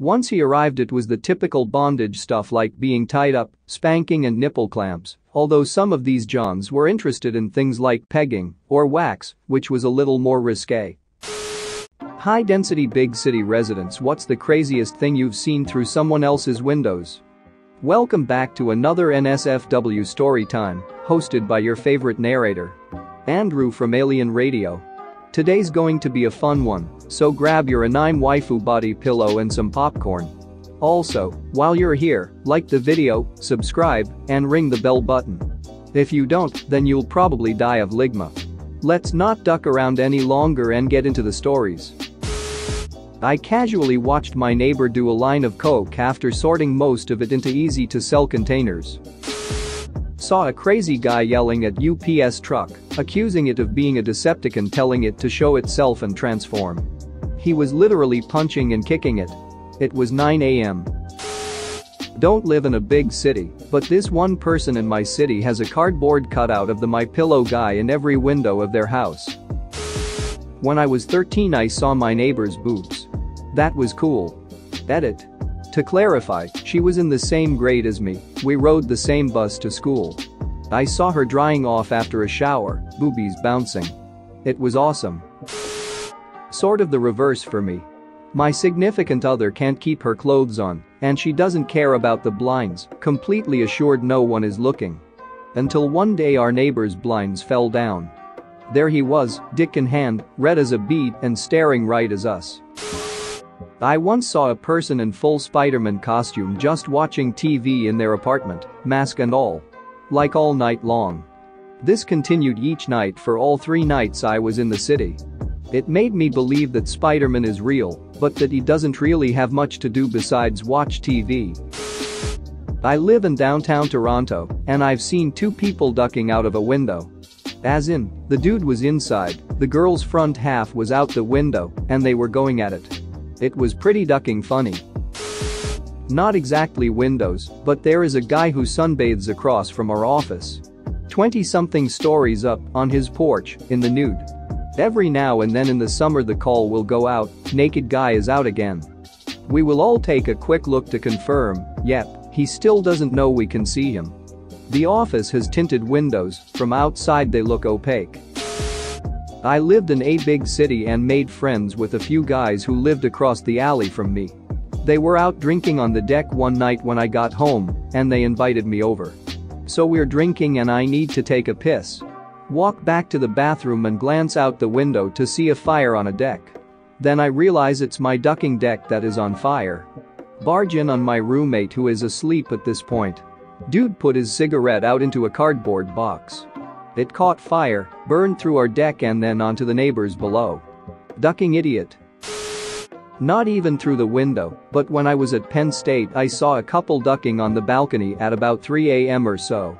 Once he arrived it was the typical bondage stuff like being tied up, spanking and nipple clamps, although some of these johns were interested in things like pegging or wax, which was a little more risque. High-density big city residents what's the craziest thing you've seen through someone else's windows? Welcome back to another NSFW story time, hosted by your favorite narrator. Andrew from Alien Radio. Today's going to be a fun one, so grab your anime waifu body pillow and some popcorn. Also, while you're here, like the video, subscribe, and ring the bell button. If you don't, then you'll probably die of ligma. Let's not duck around any longer and get into the stories. I casually watched my neighbor do a line of coke after sorting most of it into easy-to-sell containers. Saw a crazy guy yelling at UPS truck, accusing it of being a Decepticon telling it to show itself and transform. He was literally punching and kicking it. It was 9 am. Don't live in a big city, but this one person in my city has a cardboard cutout of the My Pillow guy in every window of their house. When I was 13 I saw my neighbor's boobs. That was cool. Edit. To clarify, she was in the same grade as me, we rode the same bus to school. I saw her drying off after a shower, boobies bouncing. It was awesome. Sort of the reverse for me. My significant other can't keep her clothes on, and she doesn't care about the blinds, completely assured no one is looking. Until one day our neighbor's blinds fell down. There he was, dick in hand, red as a beet and staring right at us. I once saw a person in full Spider-Man costume just watching TV in their apartment, mask and all. Like all night long. This continued each night for all three nights I was in the city. It made me believe that Spider-Man is real, but that he doesn't really have much to do besides watch TV. I live in downtown Toronto, and I've seen two people ducking out of a window. As in, the dude was inside, the girl's front half was out the window, and they were going at it. It was pretty ducking funny. Not exactly windows, but there is a guy who sunbathes across from our office. 20-something stories up on his porch in the nude. Every now and then in the summer the call will go out, naked guy is out again. We will all take a quick look to confirm, yep, he still doesn't know we can see him. The office has tinted windows, from outside they look opaque. I lived in a big city and made friends with a few guys who lived across the alley from me. They were out drinking on the deck one night when I got home, and they invited me over. So we're drinking and I need to take a piss. Walk back to the bathroom and glance out the window to see a fire on a deck. Then I realize it's my ducking deck that is on fire. Barge in on my roommate who is asleep at this point. Dude put his cigarette out into a cardboard box. It caught fire, burned through our deck and then onto the neighbors below. Ducking idiot. Not even through the window, but when I was at Penn State I saw a couple ducking on the balcony at about 3 am or so.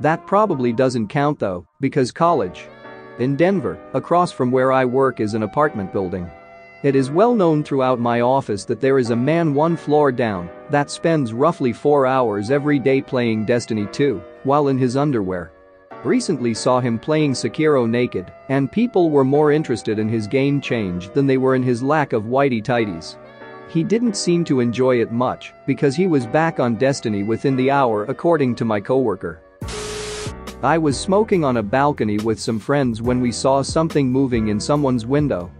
That probably doesn't count though, because college. In Denver, across from where I work is an apartment building. It is well known throughout my office that there is a man one floor down that spends roughly 4 hours every day playing Destiny 2 while in his underwear recently saw him playing Sekiro naked, and people were more interested in his game change than they were in his lack of whitey-tighties. He didn't seem to enjoy it much because he was back on Destiny within the hour according to my coworker. I was smoking on a balcony with some friends when we saw something moving in someone's window.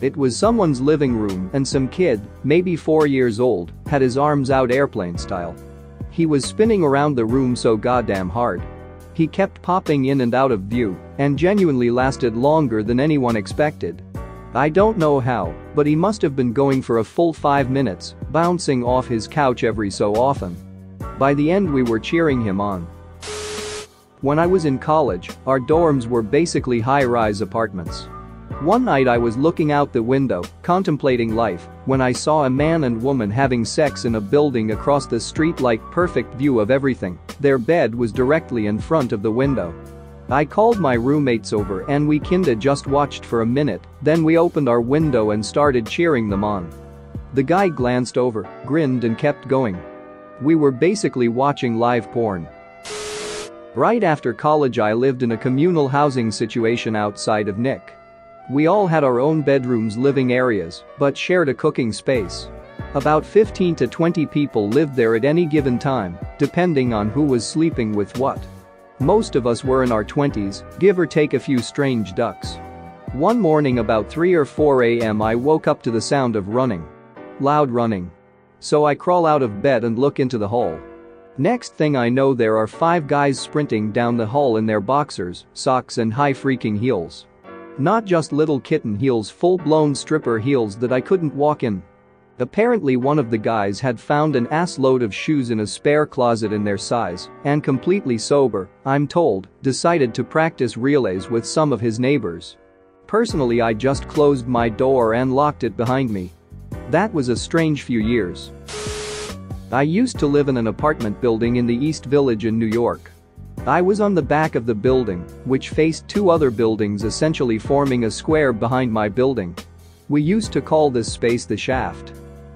It was someone's living room and some kid, maybe 4 years old, had his arms out airplane style. He was spinning around the room so goddamn hard he kept popping in and out of view and genuinely lasted longer than anyone expected. I don't know how, but he must have been going for a full 5 minutes, bouncing off his couch every so often. By the end we were cheering him on. When I was in college, our dorms were basically high-rise apartments. One night I was looking out the window, contemplating life, when I saw a man and woman having sex in a building across the street like perfect view of everything. Their bed was directly in front of the window. I called my roommates over and we kinda just watched for a minute, then we opened our window and started cheering them on. The guy glanced over, grinned and kept going. We were basically watching live porn. Right after college I lived in a communal housing situation outside of Nick. We all had our own bedrooms living areas, but shared a cooking space. About 15 to 20 people lived there at any given time, depending on who was sleeping with what. Most of us were in our 20s, give or take a few strange ducks. One morning about 3 or 4 am I woke up to the sound of running. Loud running. So I crawl out of bed and look into the hall. Next thing I know there are five guys sprinting down the hall in their boxers, socks and high freaking heels. Not just little kitten heels full-blown stripper heels that I couldn't walk in. Apparently one of the guys had found an ass load of shoes in a spare closet in their size and completely sober, I'm told, decided to practice relays with some of his neighbors. Personally I just closed my door and locked it behind me. That was a strange few years. I used to live in an apartment building in the East Village in New York. I was on the back of the building, which faced two other buildings essentially forming a square behind my building. We used to call this space the shaft.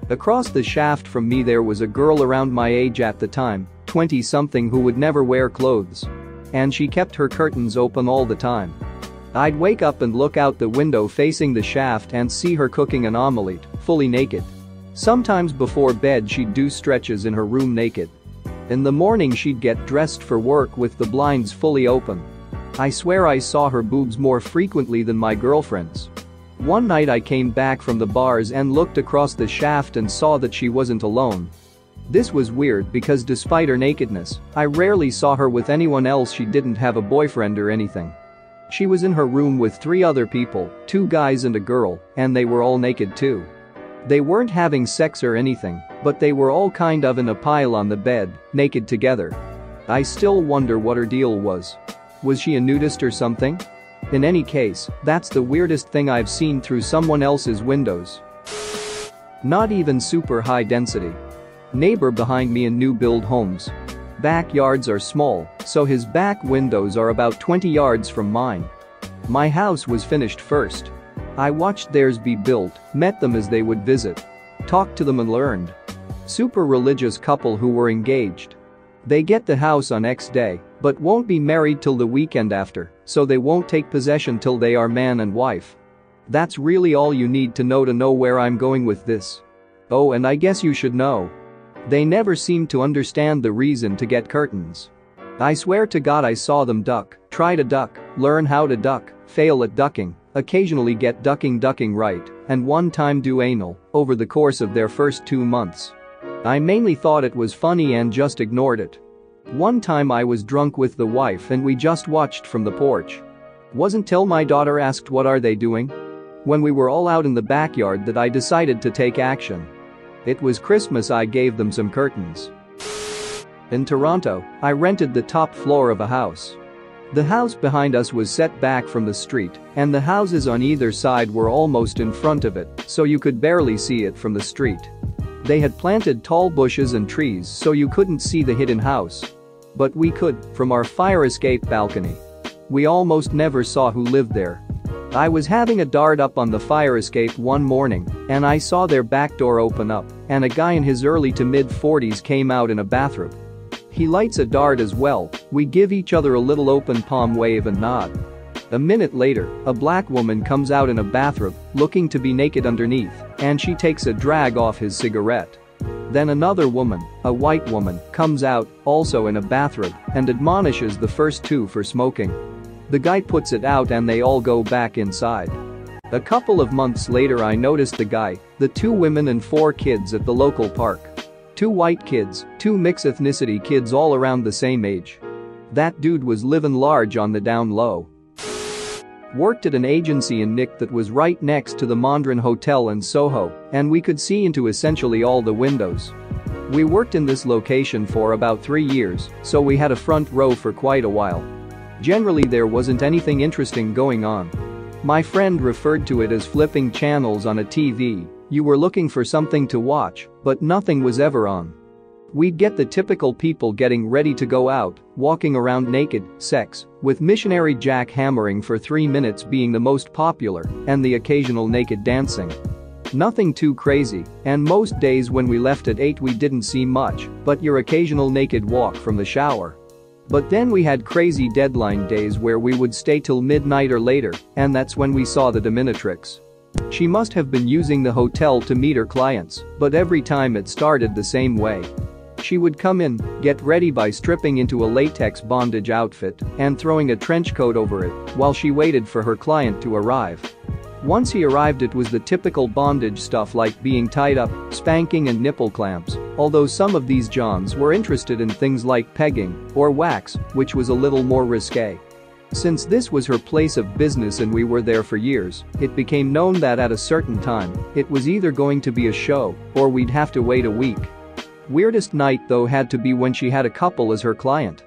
Across the shaft from me there was a girl around my age at the time, 20-something who would never wear clothes. And she kept her curtains open all the time. I'd wake up and look out the window facing the shaft and see her cooking an omelette, fully naked. Sometimes before bed she'd do stretches in her room naked. In the morning she'd get dressed for work with the blinds fully open. I swear I saw her boobs more frequently than my girlfriend's. One night I came back from the bars and looked across the shaft and saw that she wasn't alone. This was weird because despite her nakedness, I rarely saw her with anyone else she didn't have a boyfriend or anything. She was in her room with three other people, two guys and a girl, and they were all naked too. They weren't having sex or anything, but they were all kind of in a pile on the bed, naked together. I still wonder what her deal was. Was she a nudist or something? In any case, that's the weirdest thing I've seen through someone else's windows. Not even super high density. Neighbor behind me in new build homes. Backyards are small, so his back windows are about 20 yards from mine. My house was finished first. I watched theirs be built, met them as they would visit. Talked to them and learned. Super religious couple who were engaged. They get the house on X day, but won't be married till the weekend after, so they won't take possession till they are man and wife. That's really all you need to know to know where I'm going with this. Oh and I guess you should know. They never seem to understand the reason to get curtains. I swear to God I saw them duck, try to duck, learn how to duck, fail at ducking, occasionally get ducking ducking right, and one time do anal, over the course of their first two months. I mainly thought it was funny and just ignored it. One time I was drunk with the wife and we just watched from the porch. Wasn't till my daughter asked what are they doing? When we were all out in the backyard that I decided to take action. It was Christmas I gave them some curtains. In Toronto, I rented the top floor of a house. The house behind us was set back from the street, and the houses on either side were almost in front of it, so you could barely see it from the street. They had planted tall bushes and trees so you couldn't see the hidden house. But we could, from our fire escape balcony. We almost never saw who lived there. I was having a dart up on the fire escape one morning, and I saw their back door open up, and a guy in his early to mid 40s came out in a bathrobe. He lights a dart as well, we give each other a little open palm wave and nod. A minute later, a black woman comes out in a bathrobe, looking to be naked underneath, and she takes a drag off his cigarette. Then another woman, a white woman, comes out, also in a bathrobe, and admonishes the first two for smoking. The guy puts it out and they all go back inside. A couple of months later I noticed the guy, the two women and four kids at the local park. Two white kids, two mixed ethnicity kids all around the same age. That dude was living large on the down low. Worked at an agency in Nick that was right next to the Mondrian Hotel in Soho, and we could see into essentially all the windows. We worked in this location for about three years, so we had a front row for quite a while. Generally there wasn't anything interesting going on. My friend referred to it as flipping channels on a TV, you were looking for something to watch, but nothing was ever on. We'd get the typical people getting ready to go out, walking around naked, sex, with missionary Jack hammering for three minutes being the most popular, and the occasional naked dancing. Nothing too crazy, and most days when we left at 8 we didn't see much, but your occasional naked walk from the shower. But then we had crazy deadline days where we would stay till midnight or later, and that's when we saw the Dominatrix. She must have been using the hotel to meet her clients, but every time it started the same way. She would come in, get ready by stripping into a latex bondage outfit and throwing a trench coat over it while she waited for her client to arrive. Once he arrived it was the typical bondage stuff like being tied up, spanking and nipple clamps, although some of these Johns were interested in things like pegging or wax, which was a little more risque. Since this was her place of business and we were there for years, it became known that at a certain time, it was either going to be a show or we'd have to wait a week. Weirdest night though had to be when she had a couple as her client.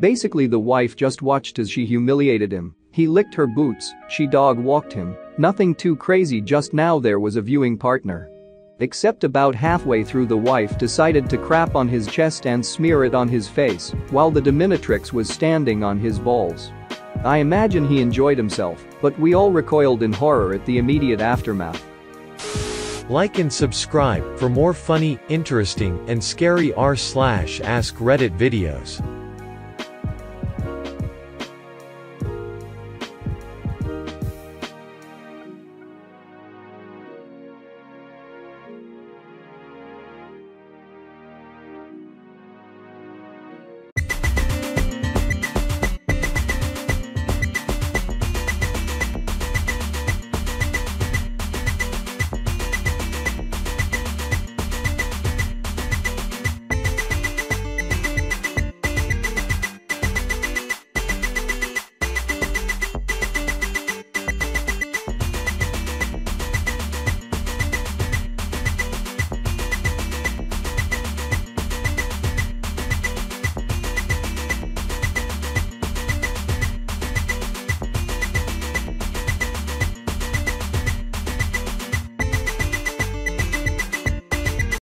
Basically the wife just watched as she humiliated him, he licked her boots, she dog walked him, nothing too crazy just now there was a viewing partner. Except about halfway through the wife decided to crap on his chest and smear it on his face while the dominatrix was standing on his balls. I imagine he enjoyed himself, but we all recoiled in horror at the immediate aftermath. Like and subscribe for more funny, interesting, and scary r slash ask Reddit videos.